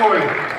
for you.